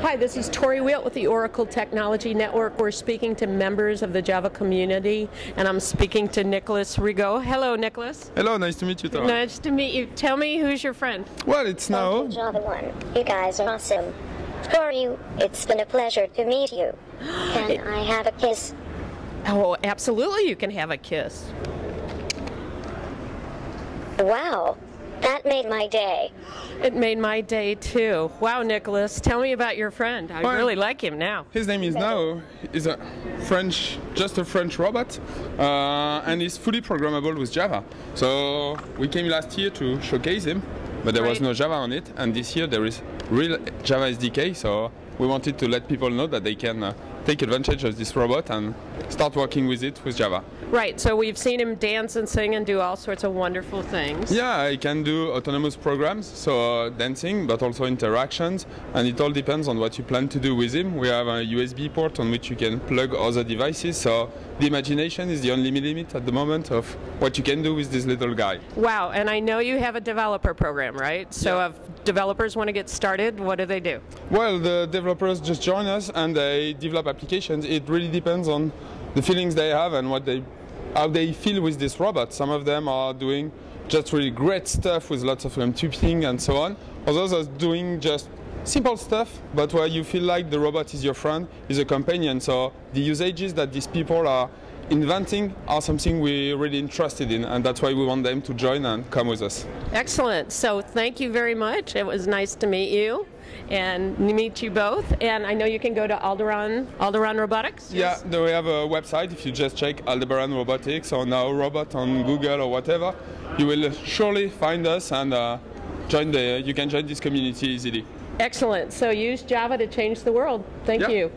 Hi, this is Tori Wieldt with the Oracle Technology Network. We're speaking to members of the Java community, and I'm speaking to Nicolas Rigaud. Hello, Nicolas. Hello, nice to meet you, Tori. Nice to meet you. Tell me who's your friend. Well, it's NAO. Thank you, JavaOne. You guys are awesome. For you, it's been a pleasure to meet you. Can I have a kiss? Oh, absolutely, you can have a kiss. Wow, that made my day. It made my day too. Wow, Nicolas, tell me about your friend. I Well- really like him now. His name is NAO. He's a French, just a French robot, uh, and he's fully programmable with Java. So we came last year to showcase him, but there was no Java on it. And this year there is real Java SDK. So we wanted to let people know that they can uh, take advantage of this robot and start working with it with Java. Right, so we've seen him dance and sing and do all sorts of wonderful things. Yeah, I can do autonomous programs, so uh, dancing, but also interactions, and it all depends on what you plan to do with him. We have a USB port on which you can plug other devices, so the imagination is the only limit at the moment of what you can do with this little guy. Wow, and I know you have a developer program, right? So Yeah. if developers want to get started, what do they do? Well, the developers just join us and they develop applications. It really depends on the feelings they have and what they, how they feel with this robot. Some of them are doing just really great stuff with lots of tuning and so on. Others are doing just simple stuff, but where you feel like the robot is your friend, is a companion. So the usages that these people are inventing are something we're really interested in, and that's why we want them to join and come with us. Excellent. So thank you very much. It was nice to meet you and meet you both. And I know you can go to Alderon, Alderon Robotics. Yeah, we have a website. If you just check Aldebaran Robotics or NAO Robot on Google or whatever, you will surely find us and uh, join the. You can join this community easily. Excellent. So use Java to change the world. Thank Yeah. you.